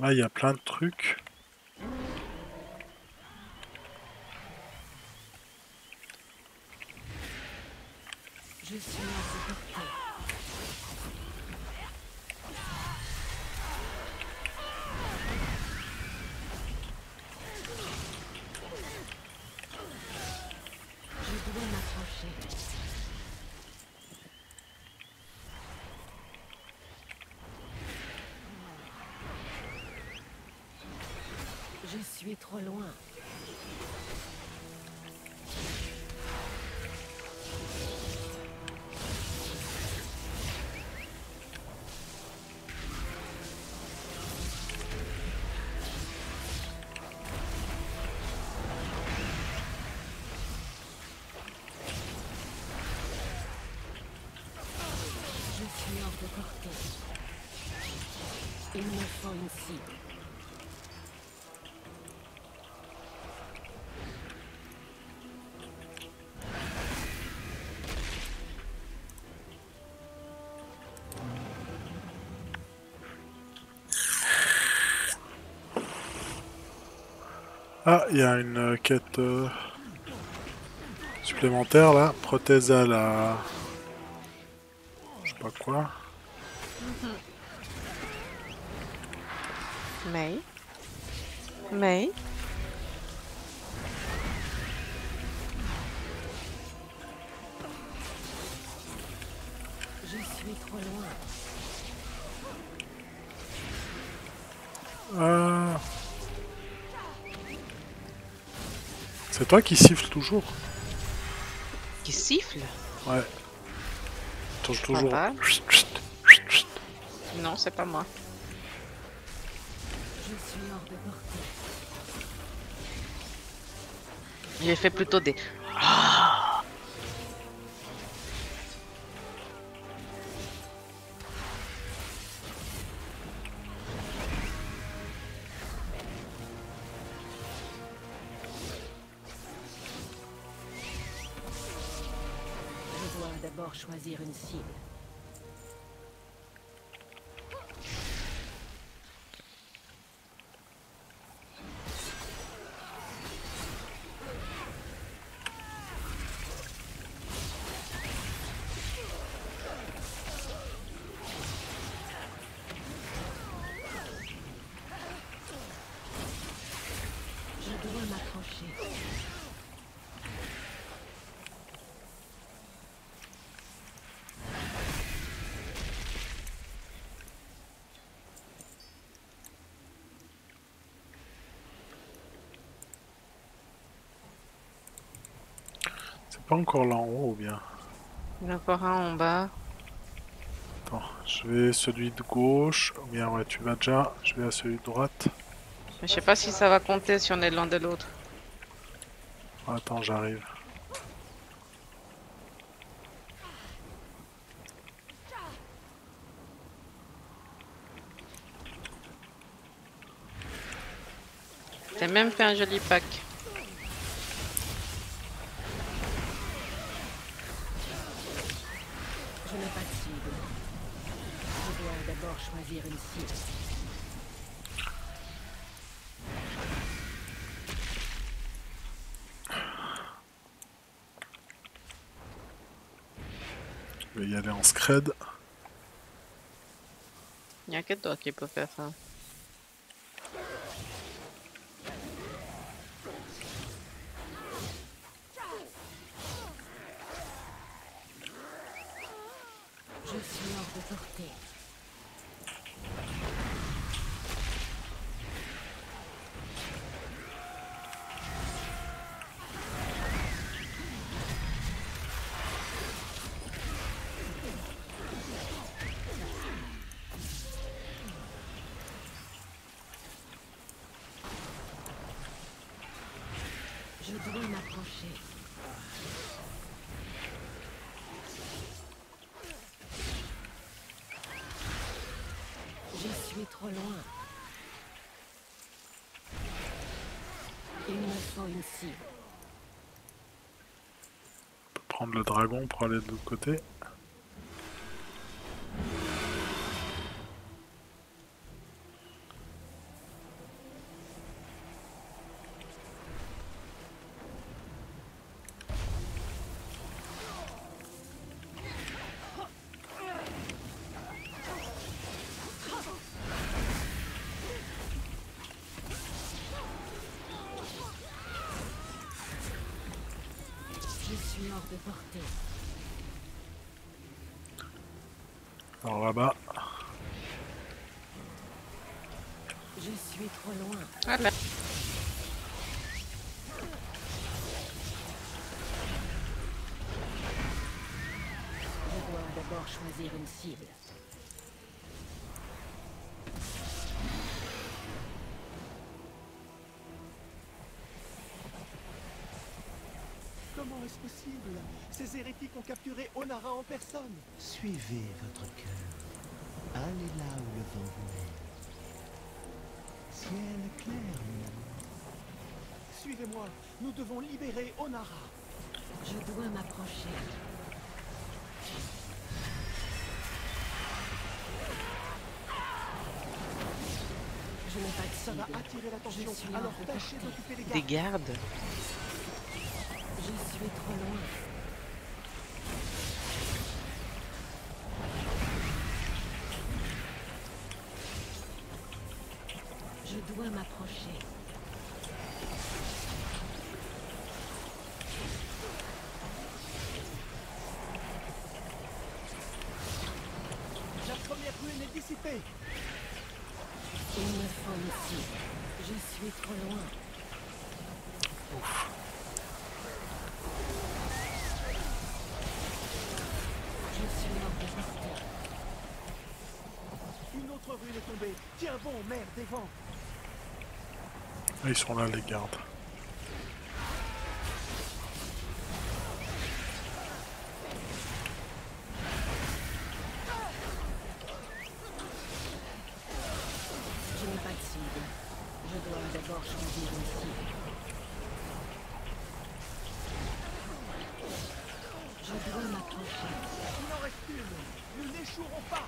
Là, il y a plein de trucs. Je suis à Ah, il y a une euh, quête euh, supplémentaire là. Prothèse à la. Je sais pas quoi. Mais. Mais. Je suis trop loin. Ah. C'est toi qui siffle toujours Qui siffle Ouais. Attends, crois toujours. pas. Non, c'est pas moi. Je suis hors de portée. J'ai fait plutôt des. Choisir une cible. Je dois m'approcher. C'est pas encore là en haut ou bien? Il y en a encore un en bas. Attends, je vais celui de gauche. Ou bien ouais, tu vas déjà. Je vais à celui de droite. Mais je sais pas si ça va compter si on est l'un de l'autre. Attends, j'arrive. T'as même fait un joli pack. Je n'ai pas de cible. Je dois d'abord choisir une cible. Je vais y aller en scred. Il n'y a que toi qui peut faire ça. Je suis hors de portée. Je dois m'approcher. Je suis trop loin. Il On peut prendre le dragon pour aller de l'autre côté. De portée. Alors là-bas, Je suis trop loin. Voilà. Je dois d'abord choisir une cible. Comment est-ce possible Ces hérétiques ont capturé Onara en personne. Suivez votre cœur. Allez là où le vent vous mène. Ciel clair, mon amour. Suivez-moi. Nous devons libérer Onara. Je dois m'approcher. Je n'ai pas de Ça va attirer l'attention. Alors tâchez d'occuper les Des gardes? Je suis trop loin. Je dois m'approcher. La première ruine est dissipée. Il me faut cible. Je suis trop loin suis hors de portée. Une autre ruine est tombée. Ah, ils sont là les gardes. Je n'ai pas de cible. Je dois d'abord choisir une cible. Je dois m'approcher. Il en reste une. Nous n'échouerons pas.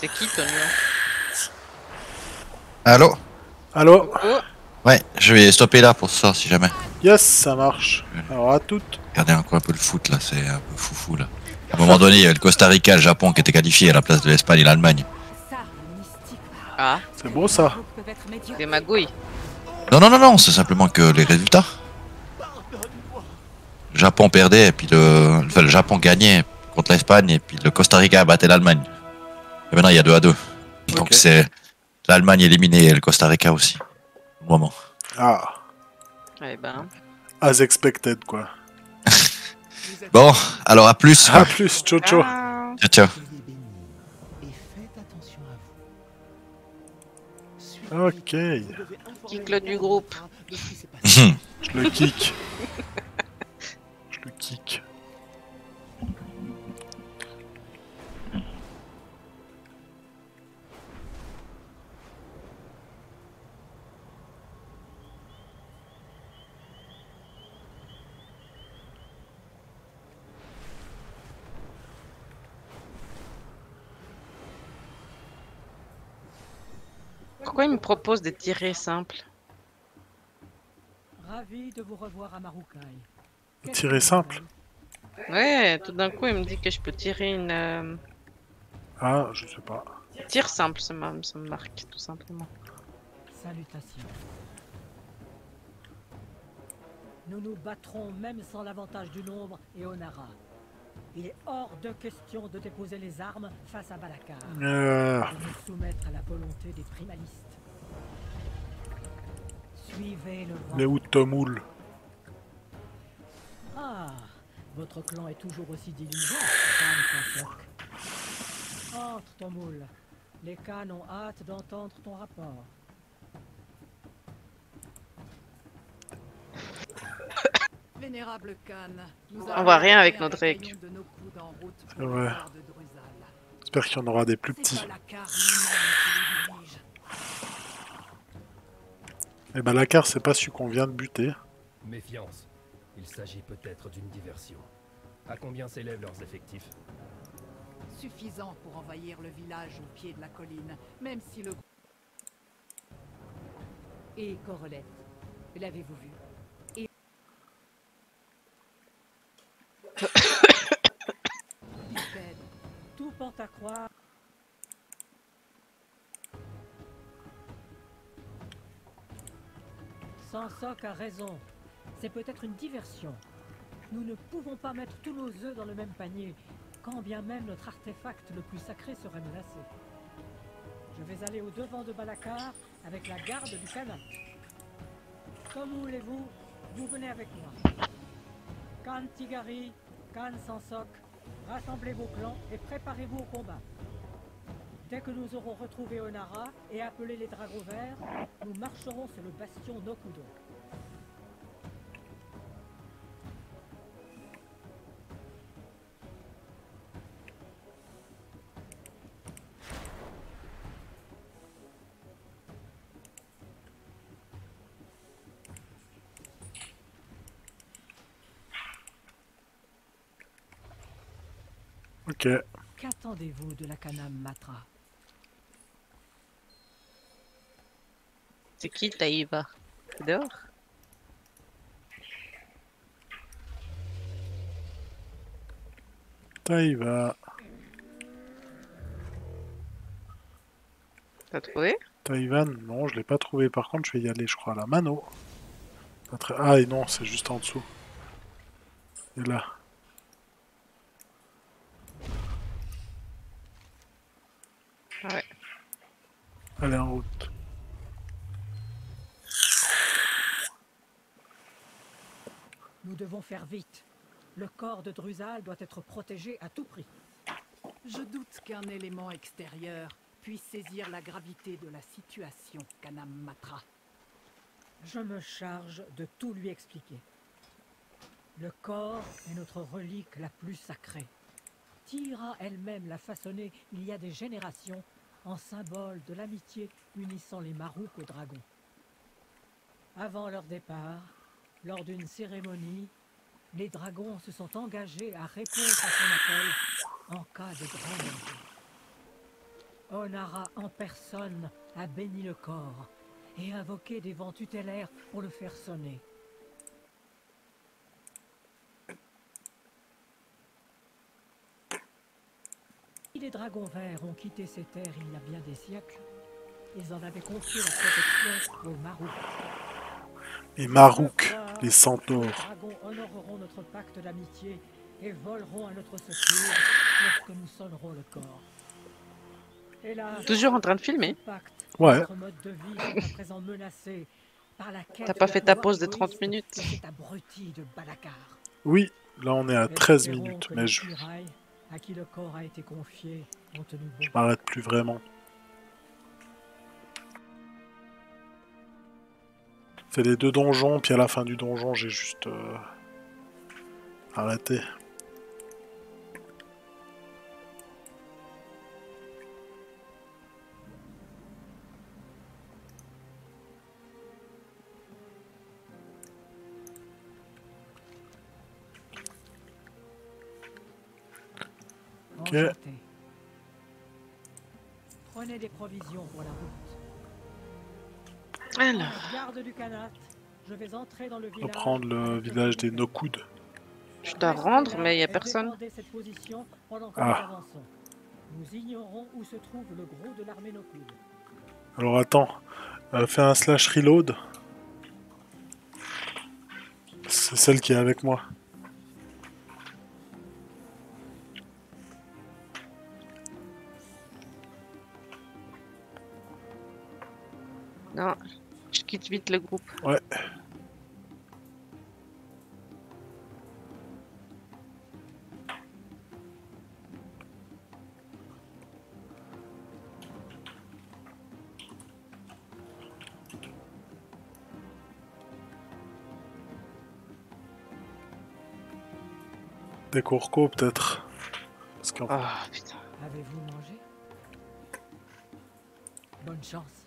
C'est qui ton nom Allô Allô Oh, Ouais, je vais stopper là pour ça si jamais. Yes, ça marche. Alors à toutes. Regardez encore un peu le foot là, c'est un peu foufou là. À un moment donné, il y avait le Costa Rica et le Japon qui étaient qualifiés à la place de l'Espagne et l'Allemagne. Ah, C'est beau ça. des magouilles. Non, non, non, non, c'est simplement que les résultats. Le Japon perdait et puis le, enfin, le Japon gagnait contre l'Espagne et puis le Costa Rica battait l'Allemagne. Et maintenant il y a 2 à 2. Donc c'est l'Allemagne éliminée et le Costa Rica aussi. Au moment. Ah, Eh ben, as expected quoi. Bon, alors à plus. À plus, ciao ciao. Ciao, ciao. soyez bénis. Et faites attention à vous. Suivez Ok, Kick-le les du groupe. je le kick. Je le kick. Pourquoi il me propose des tirés simples Ravi de vous revoir à Marukai. Tirer simple. Ouais, tout d'un coup, il me dit que je peux tirer une... euh, Ah, je sais pas. Tir simple, ça, m'a- ça me marque, tout simplement. Salutations. Nous nous battrons même sans l'avantage du nombre et Onara. Il est hors de question de déposer les armes face à Balakar. Euh, De soumettre à la volonté des primalistes. Suivez le vent. les Outomoul. Ah, votre clan est toujours aussi diligent. Entre, ton moule. Les Khan ont hâte d'entendre ton rapport. Vénérable Khan, nous On voit rien avec port de Druzal. J'espère qu'il y en aura des plus petits. Et bah la carte, c'est pas celui qu'on vient de buter. Méfiance. Il s'agit peut-être d'une diversion. À combien s'élèvent leurs effectifs? Suffisant pour envahir le village au pied de la colline, même si le... Et Corolette, l'avez-vous vu? Tout porte à croire. Sansoc a raison. C'est peut-être une diversion. Nous ne pouvons pas mettre tous nos œufs dans le même panier, quand bien même notre artefact le plus sacré serait menacé. Je vais aller au devant de Balakar avec la garde du Khanat. Comme voulez-vous, vous venez avec moi. Khan Tigari, Khan Sansok, rassemblez vos clans et préparez-vous au combat. Dès que nous aurons retrouvé Onara et appelé les dragons verts, nous marcherons sur le bastion Nokudo. Ok. Qu'attendez-vous de la Kanam Matra? C'est qui Taïba? C'est dehors? Taïva. T'as trouvé? Taïwan, non, je l'ai pas trouvé. Par contre, je vais y aller, je crois, à la mano. Ah, et non, c'est juste en dessous. Et là. Ouais. Allez, en route. Nous devons faire vite. Le corps de Drusal doit être protégé à tout prix. Je doute qu'un élément extérieur puisse saisir la gravité de la situation, Kanam Matra. Je me charge de tout lui expliquer. Le corps est notre relique la plus sacrée. Tira elle-même l'a façonné il y a des générations en symbole de l'amitié unissant les Marouks aux dragons. Avant leur départ, lors d'une cérémonie, les dragons se sont engagés à répondre à son appel en cas de grand danger. Onara en personne a béni le corps et invoqué des vents tutélaires pour le faire sonner. Si les dragons verts ont quitté ces terres il y a bien des siècles, ils en avaient confié la protection aux Marouks. Les Marouks, les Les centaures. dragons honoreront notre pacte d'amitié et voleront à notre secours lorsque nous sonnerons le corps. Hélas, Toujours en train de filmer pacte, Ouais. notre mode de vie est à présent menacé par la quête T'as pas de fait ta pause de 30 égoïste minutes. de cet abruti de Balakar. Oui, là on est à 13 Espérons minutes, que mais les je, Tirailles, à qui le corps a été confié, ont tenu bon. je m'arrête plus vraiment. C'est les deux donjons, puis à la fin du donjon, j'ai juste euh, arrêté. Ok. Prenez des provisions pour la route. Alors, vais entrer dans le village. Reprendre le avec village des. Nokud. je dois rendre, mais il y a personne. Ah. nous avançons. Nous ignorons où se trouve le gros de l'armée Nokud. Alors attends, euh, fais un slash reload. C'est celle qui est avec moi. Non, quitte vite le groupe. Ouais. Des courcos peut-être. Parce qu'en Ah putain. Avez-vous mangé? Bonne chance.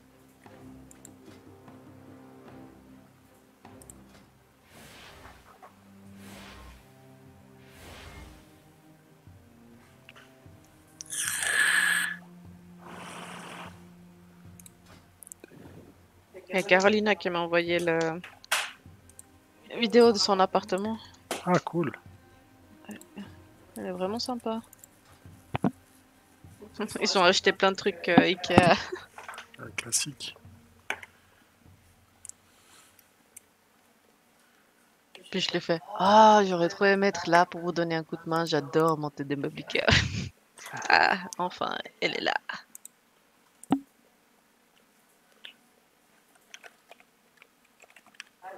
Il y a Carolina qui m'a envoyé le... la vidéo de son appartement. Ah cool. Elle est vraiment sympa. Ils ont acheté plein de trucs euh, Ikea. Un classique. Puis je lui fais Ah, j'aurais trop aimé être là pour vous donner un coup de main. J'adore monter des meubles Ikea. ah, enfin, elle est là.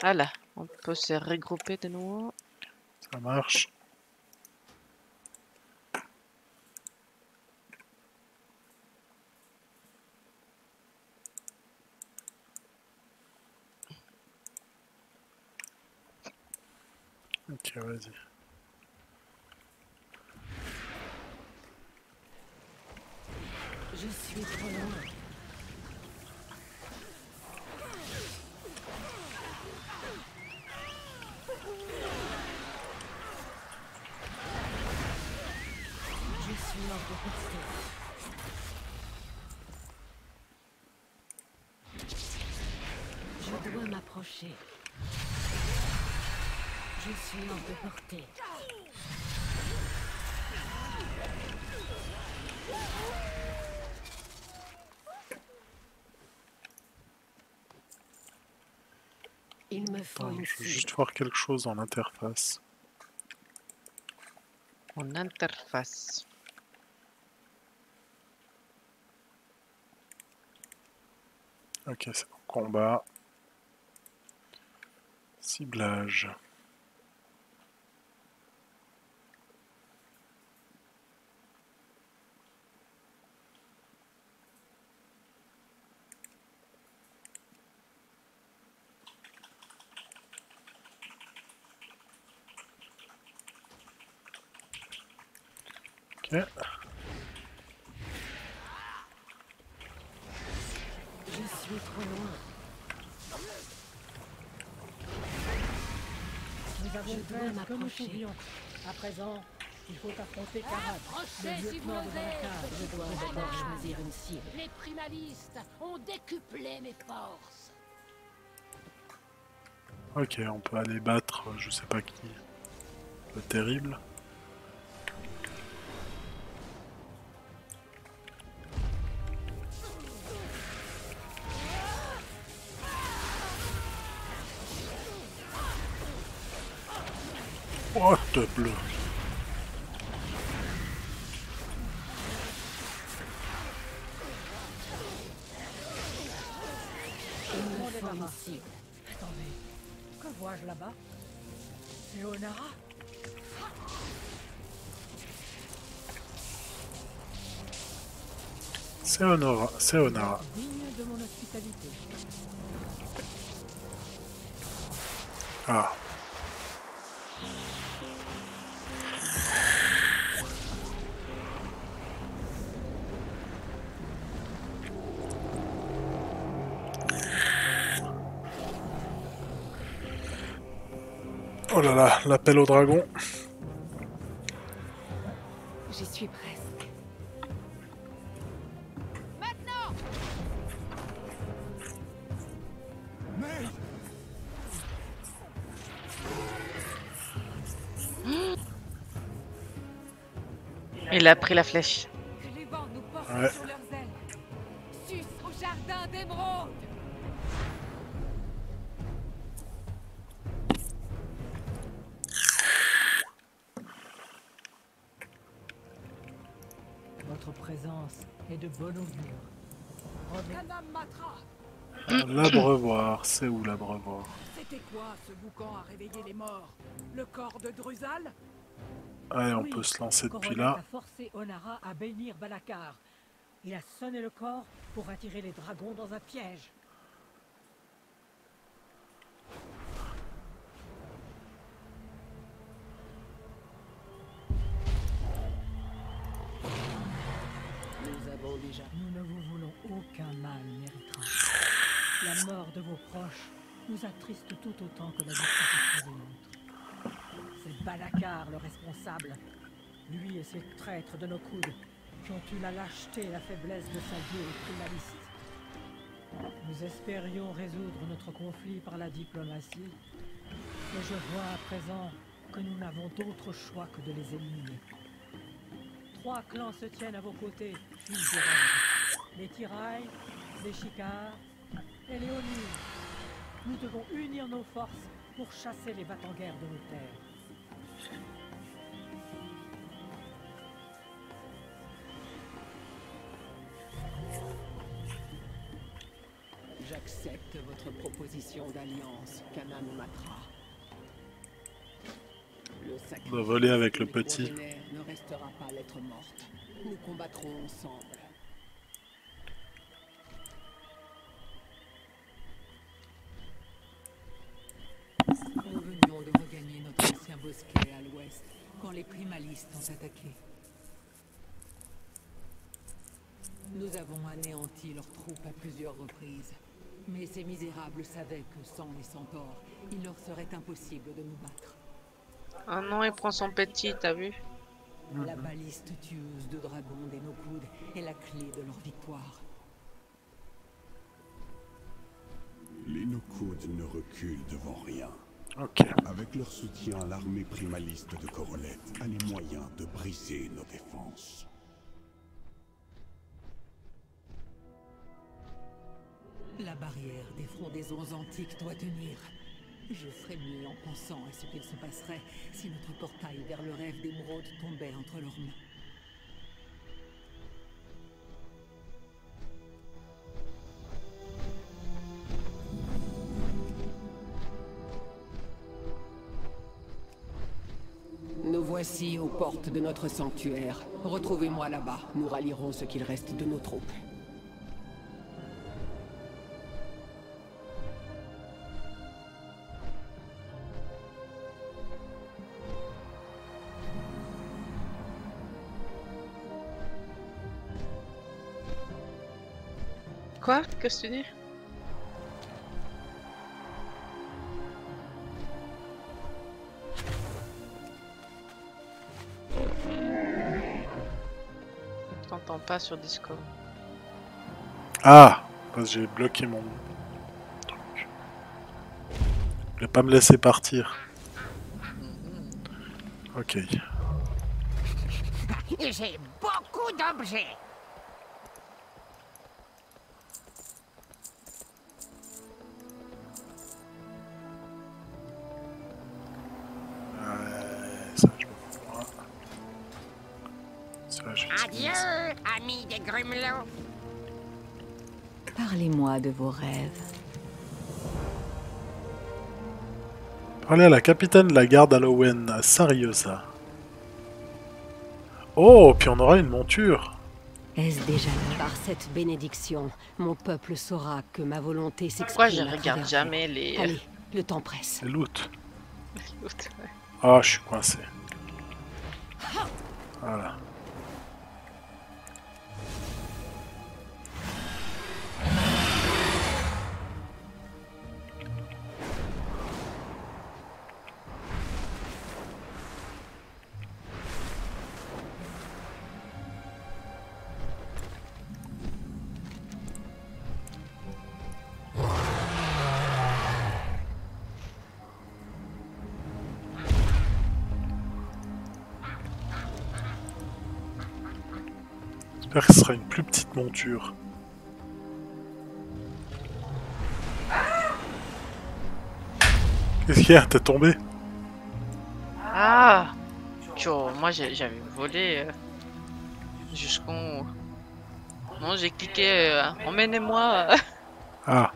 Voilà, on peut se regrouper de nouveau. Ça marche. Ok, vas-y. Je suis trop loin. Je suis en déporté. Je dois m'approcher. Je suis en déporté. Il me faut Attends, une je veux juste voir quelque chose dans l'interface. Mon interface. Ok, c'est bon. Combat. Ciblage. Ok. Je suis trop loin. Nous avons Je dois m'approcher. pouvions. À présent, il faut affronter Karat, Approchez le si de. Valakar. Je dois d'abord choisir une cible. Les primalistes ont décuplé mes forces. Ok, on peut aller battre, je sais pas qui. Le terrible. Mara. cible. Attendez, que vois-je là-bas C'est Onara C'est Honora. C'est. Digne Oh là là, l'appel au dragon. J'y suis presque. Il a pris la flèche. Boucan à réveiller les morts Le corps de Drusal Allez, on Oui, peut se lancer depuis là. a forcé Onara à bénir Balakar. Il a sonné le corps pour attirer les dragons dans un piège. Nous avons déjà. Nous ne vous voulons aucun mal, Méritra. La mort de vos proches nous attriste tout autant que la disparition des nôtres. C'est Balakar le responsable. Lui et ses traîtres de nos coudes qui ont eu la lâcheté et la faiblesse de s'allier aux primalistes. Nous espérions résoudre notre conflit par la diplomatie, mais je vois à présent que nous n'avons d'autre choix que de les éliminer. Trois clans se tiennent à vos côtés, fils rêve. Les Tirailles, les Chicars et les Onir. Nous devons unir nos forces pour chasser les batanguères de nos terres. J'accepte votre proposition d'alliance, Kanan Matra. Le sacrifice doit voler avec le petit. ne restera pas lettre morte. Nous combattrons ensemble. Les primalistes ont attaqué. Nous avons anéanti leurs troupes à plusieurs reprises. Mais ces misérables savaient que sans les centaures, il leur serait impossible de nous battre. Ah non, il prend son petit, t'as vu La baliste tueuse de dragons des Nokoud est la clé de leur victoire. Les Nokoud ne reculent devant rien. Avec leur soutien, l'armée primaliste de Corolette a les moyens de briser nos défenses. La barrière des frondaisons antiques doit tenir. Je frémis en pensant à ce qu'il se passerait si notre portail vers le rêve d'émeraude tombait entre leurs mains. Voici aux portes de notre sanctuaire. Retrouvez-moi là-bas. Nous rallierons ce qu'il reste de nos troupes. Quoi? Qu'est-ce que tu dis Je t'entends pas sur Discord. Ah Parce que j'ai bloqué mon truc. Je voulais pas me laisser partir. Ok. J'ai beaucoup d'objets. Parlez-moi de vos rêves. Parlez à la capitaine de la garde Halloween, Sariosa. Oh, puis on aura une monture. Est-ce déjà là? Par cette bénédiction, mon peuple saura que ma volonté s'exprime. Pourquoi je à regarde jamais les... Allez, le temps presse. Loot. Ouais. Ah, je suis coincé. Voilà. J'espère que ce sera une plus petite monture. Qu'est-ce qu'il y a? T'es tombé? Ah! Moi j'ai- j'avais volé euh, jusqu'au... Non, j'ai cliqué euh, Emmenez-moi Ah,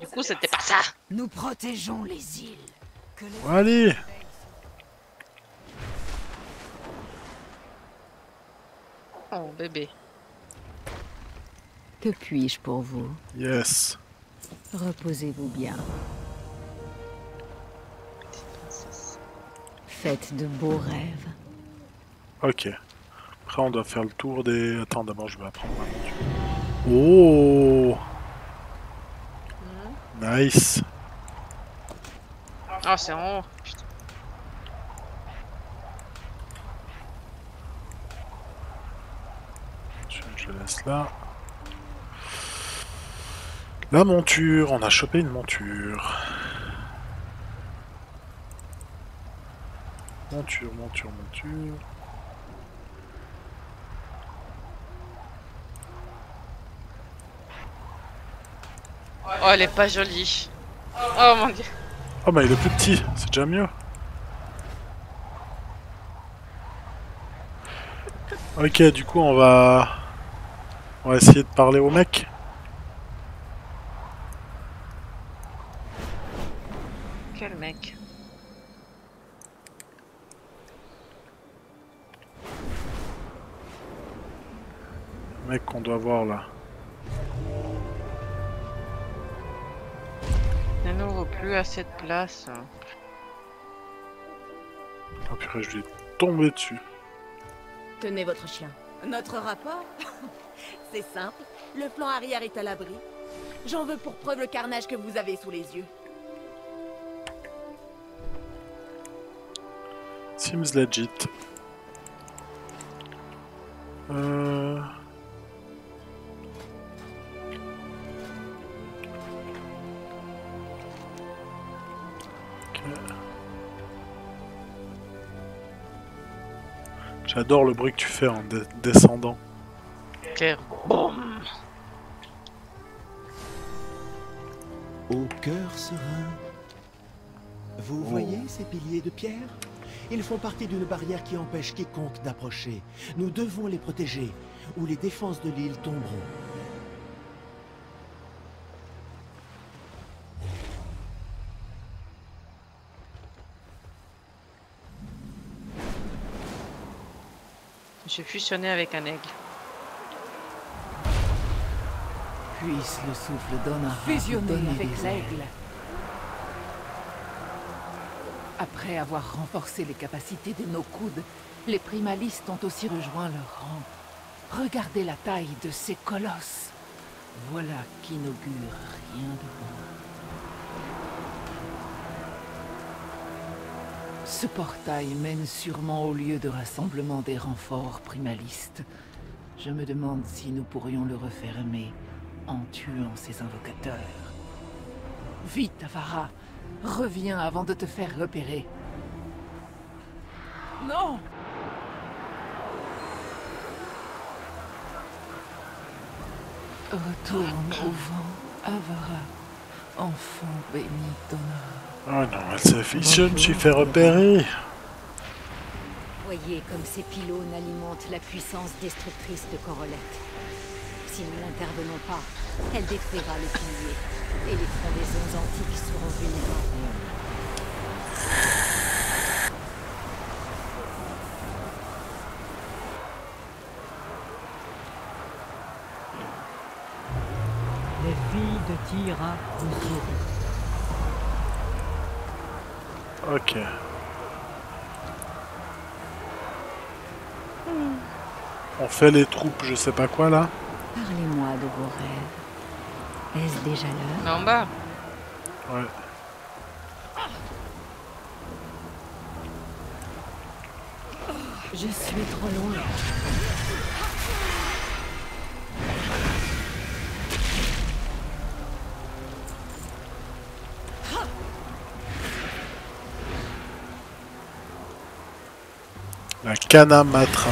Du coup, c'était pas ça. Nous protégeons les îles. Que les bon, allez Oh, bébé. Que puis-je pour vous? Yes. Reposez-vous bien. Petite princesse. Faites de beaux rêves. Ok. Après, on doit faire le tour des... Attends, d'abord, je vais apprendre. Oh Nice Oh, c'est en haut. Putain. Je, je laisse là. La monture, on a chopé une monture. Monture, monture, monture. Oh, elle est pas jolie. Oh mon dieu. Oh bah il est plus petit, c'est déjà mieux. Ok, du coup on va... On va essayer de parler au mec. Quel mec Le mec qu'on doit voir là. Ne n'ouvre plus assez de place. Oh purée, je lui ai tombé dessus. Tenez votre chien. Notre rapport? C'est simple. Le flanc arrière est à l'abri. J'en veux pour preuve le carnage que vous avez sous les yeux. Seems legit. Euh... J'adore le bruit que tu fais en descendant. Boum Au cœur serein. Vous Oh. voyez ces piliers de pierre? Ils font partie d'une barrière qui empêche quiconque d'approcher. Nous devons les protéger, ou les défenses de l'île tomberont. J'ai fusionné avec un aigle. Puisse le souffle d'Onara Fusionner avec l'aigle. Après avoir renforcé les capacités des Nokuds, les primalistes ont aussi rejoint leur rang. Regardez la taille de ces colosses. Voilà qui n'augure rien de bon. Ce portail mène sûrement au lieu de rassemblement des renforts primalistes. Je me demande si nous pourrions le refermer en tuant ces invocateurs. Vite, Avara Reviens avant de te faire repérer. Non Retourne au vent, Avara, enfant béni d'honneur. Oh non, elle se fait, je me suis fait repérer. Voyez comme ces pylônes alimentent la puissance destructrice de Corolette. Si nous n'intervenons pas, elle détruira le pilier, et les frondaisons antiques seront vulnérables. Les filles de Tira vous sauront. Ok. On fait les troupes, je sais pas quoi là. Parlez-moi de vos rêves. Est-ce déjà l'heure? En bas Ouais. Je suis trop loin. La Kanamatra.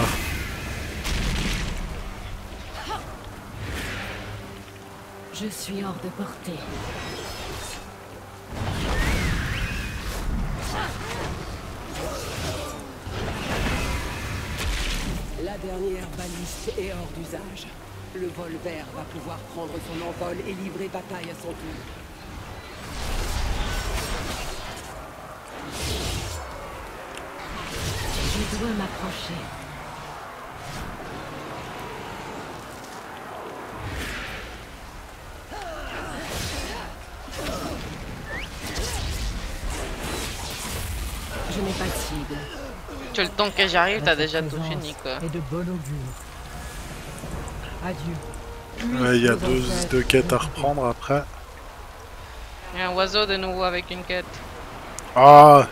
Je suis hors de portée. La dernière baliste est hors d'usage. Le vol vert va pouvoir prendre son envol et livrer bataille à son tour. Dois m'approcher. Je n'ai pas de cible. Tu le temps que j'arrive, t'as déjà tout fini quoi. est de bon augure. Adieu. Ouais, Il y a deux, deux quêtes à reprendre après. Il y a un oiseau de nouveau avec une quête. Ah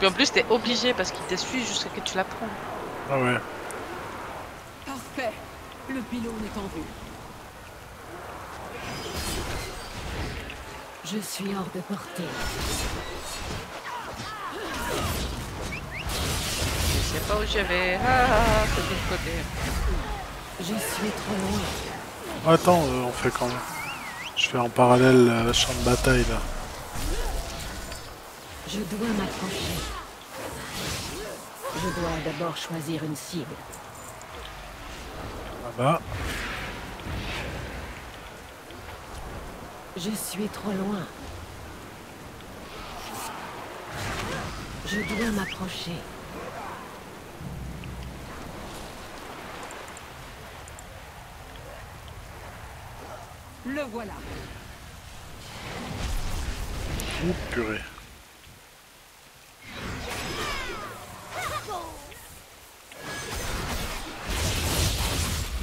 Puis en plus, t'es obligé parce qu'il te suit jusqu'à ce que tu la prends. Ah ouais. Parfait. Le pylône est en vue. Je suis hors de portée. Je sais pas où je vais. Ah, c'est de l'autre côté. Je suis trop loin. Attends, euh, on fait quand même. Je fais en parallèle le champ de bataille là. Je dois m'approcher. Je dois d'abord choisir une cible. Là-bas. Je suis trop loin. Je dois m'approcher. Le voilà. Purée.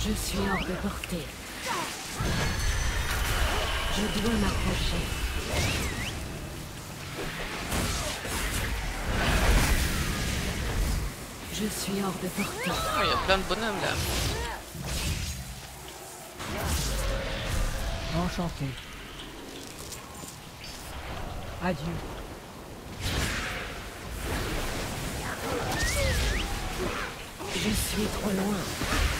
Je suis hors de portée. Je dois m'approcher. Je suis hors de portée. Oh, il y a plein de bonhommes là. Enchanté. Adieu. Je suis trop loin.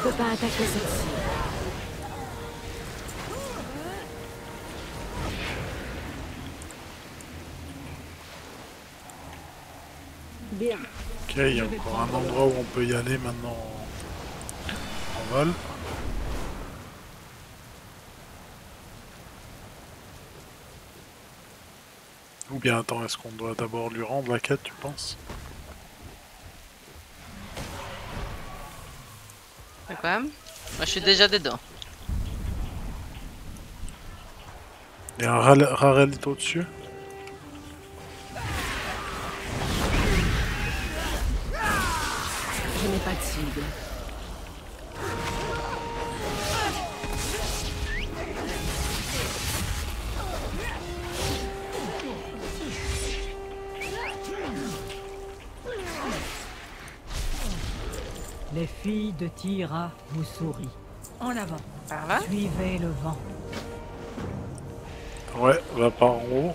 Ne peux pas attaquer celle-ci. Bien. Ok, il y a encore un endroit où on peut y aller maintenant en vol. Ou bien attends, est-ce qu'on doit d'abord lui rendre la quête, tu penses? Quand même. Moi, je suis déjà dedans. Il y a un ral- Rarelito au-dessus Je n'ai pas de cible. De Tira vous sourient. En avant. Par là Suivez le vent. Ouais, va par en haut.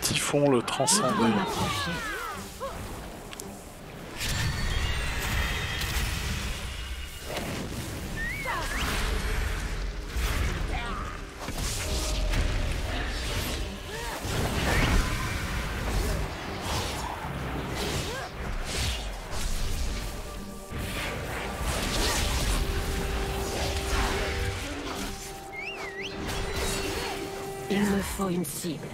Typhon le transcendé. Une cible.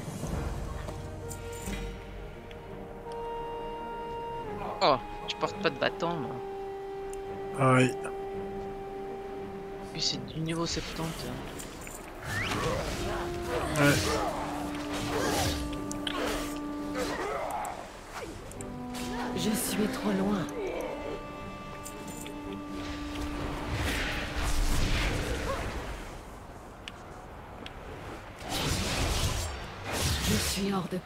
Oh, je porte pas de bâton, moi. Aïe. Puis c'est du niveau 70. Ouais. Je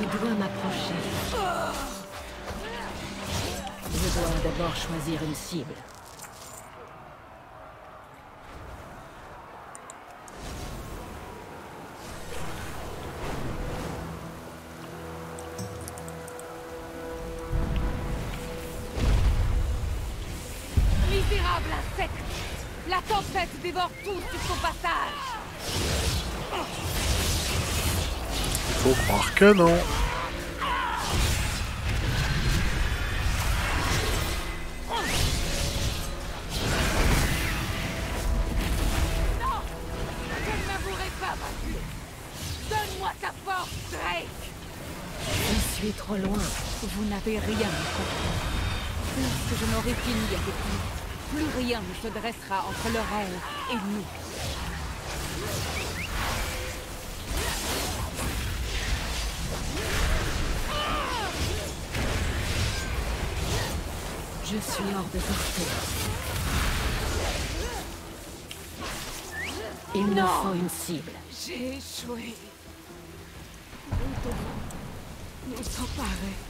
dois m'approcher. Je dois d'abord choisir une cible. Misérable insecte La tempête dévore tout sur son passage Il faut croire que non. Non Je ne m'avouerai pas vaincu Donne-moi ta force, Drake Je suis trop loin. Vous n'avez rien compris. Lorsque je n'aurai fini avec lui, plus rien ne se dressera entre le rêve et nous. Je suis hors de portée. Il me faut une cible. J'ai échoué. Nous devons nous emparer. Je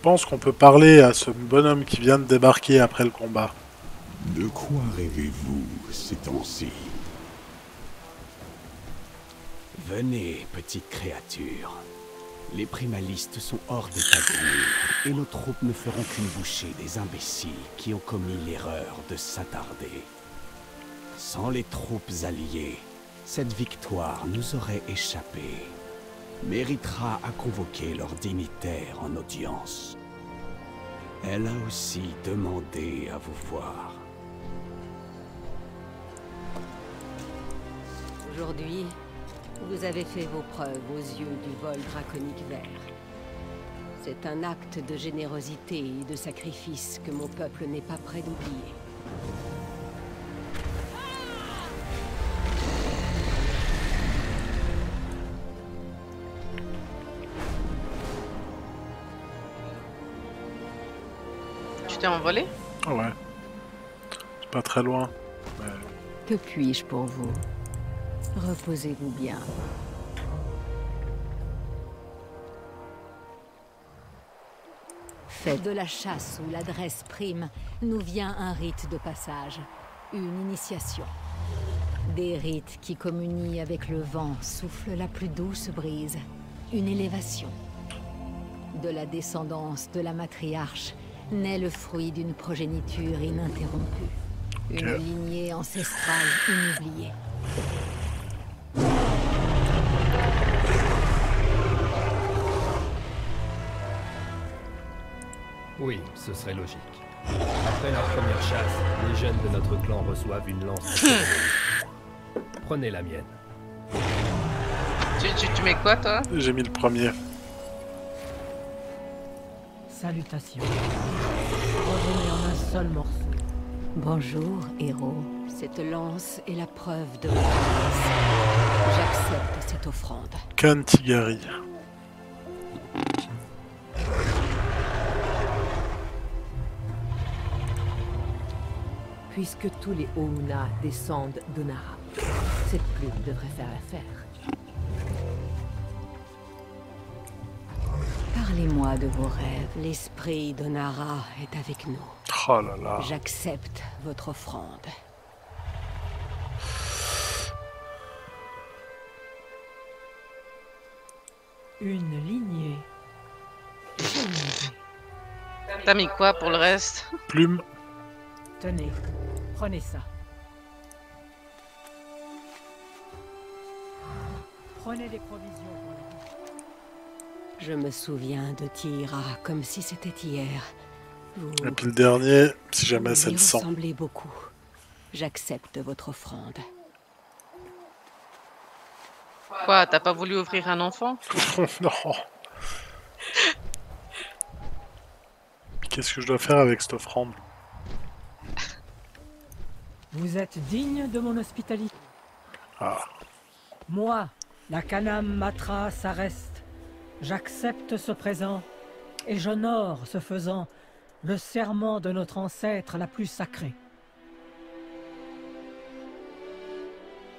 pense qu'on peut parler à ce bonhomme qui vient de débarquer après le combat. De quoi rêvez-vous ces temps-ci Venez, petite créature. Les primalistes sont hors d'état de nuire, et nos troupes ne feront qu'une bouchée des imbéciles qui ont commis l'erreur de s'attarder. Sans les troupes alliées, cette victoire nous aurait échappé. Méritera à convoquer leur dignitaire en audience. Elle a aussi demandé à vous voir. Aujourd'hui, vous avez fait vos preuves aux yeux du vol draconique vert. C'est un acte de générosité et de sacrifice que mon peuple n'est pas prêt d'oublier. T'es envolé Ah ouais. C'est pas très loin. Mais Que puis-je pour vous? Reposez-vous bien. Faites de la chasse où l'adresse prime, nous vient un rite de passage, une initiation. Des rites qui communient avec le vent soufflent la plus douce brise, une élévation. De la descendance de la matriarche naît le fruit d'une progéniture ininterrompue, une Ok. lignée ancestrale inoubliée. Oui, ce serait logique. Après leur première chasse, les jeunes de notre clan reçoivent une lance. Prenez la mienne. tu, tu, tu mets quoi toi? J'ai mis le premier. Salutations. Revenez en un seul morceau. Bonjour, héros. Cette lance est la preuve de votre. J'accepte cette offrande. Kantigari. Puisque tous les Ouna descendent de Nara, cette plume devrait faire l'affaire. Parlez-moi de vos rêves. L'esprit de Nara est avec nous. Oh là là. J'accepte votre offrande. Une lignée. T'as mis quoi pour le reste? Plume. Tenez, prenez ça. Prenez des provisions. Je me souviens de Tira comme si c'était hier. Vous, Et puis le dernier, si jamais lui le ressemblez beaucoup. J'accepte votre offrande. Quoi, t'as pas voulu ouvrir un enfant non. Qu'est-ce que je dois faire avec cette offrande Vous êtes digne de mon hospitalité. Ah, Moi, la Kanam Matra Sarest, j'accepte ce présent et j'honore ce faisant le serment de notre ancêtre la plus sacrée.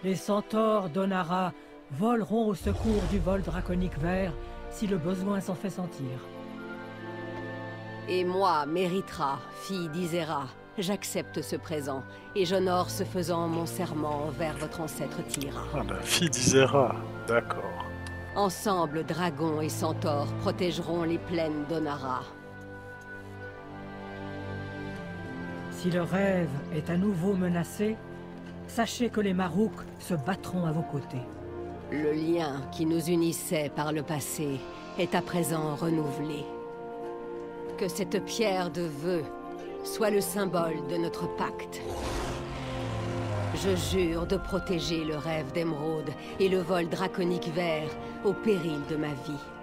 Les centaures d'Onara voleront au secours du vol draconique vert si le besoin s'en fait sentir. Et moi, Méritra, fille d'Isera, j'accepte ce présent et j'honore ce faisant mon serment envers votre ancêtre Tira. ah, la fille d'Isera. D'accord. Ensemble, dragons et centaures protégeront les plaines d'Onara. Si le rêve est à nouveau menacé, sachez que les Marouks se battront à vos côtés. Le lien qui nous unissait par le passé est à présent renouvelé. Que cette pierre de vœu soit le symbole de notre pacte. Je jure de protéger le rêve d'émeraude et le vol draconique vert au péril de ma vie.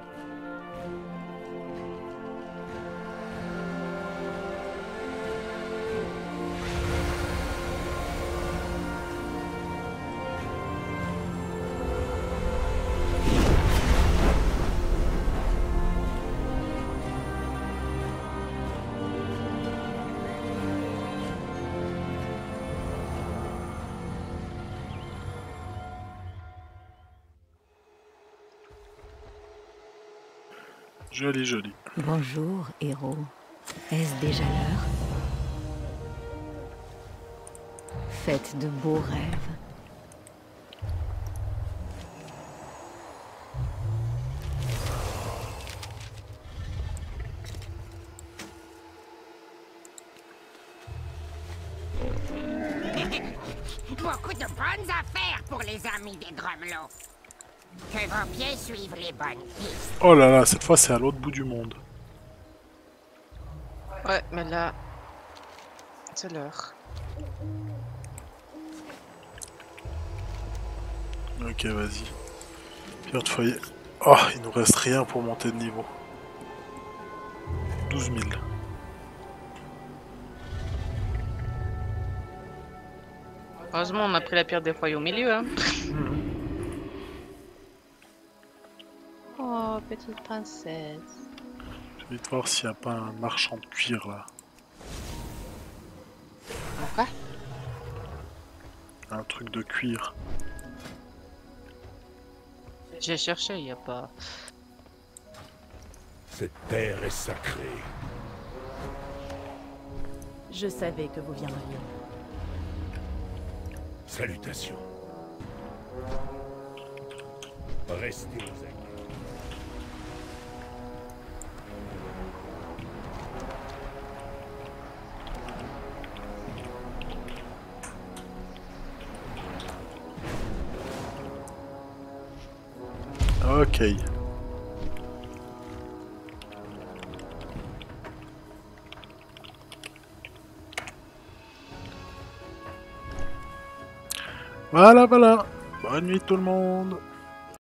Joli, joli. Bonjour, héros. Est-ce déjà l'heure? Faites de beaux rêves. Beaucoup de bonnes affaires pour les amis des Drumlow. Que vos pieds suivent les bonnes pistes. Oh là là, cette fois c'est à l'autre bout du monde. Ouais, mais là, c'est l'heure. Ok, vas-y. Pierre de foyer. Oh, il nous reste rien pour monter de niveau. 12 000. Heureusement, on a pris la pierre des foyers au milieu. Hein. Petite princesse. Je vais te voir s'il n'y a pas un marchand de cuir là. Quoi? Un truc de cuir. J'ai cherché, il n'y a pas. Cette terre est sacrée. Je savais que vous viendriez. Salutations. Restez aux aguets. Voilà, voilà. Bonne nuit tout le monde.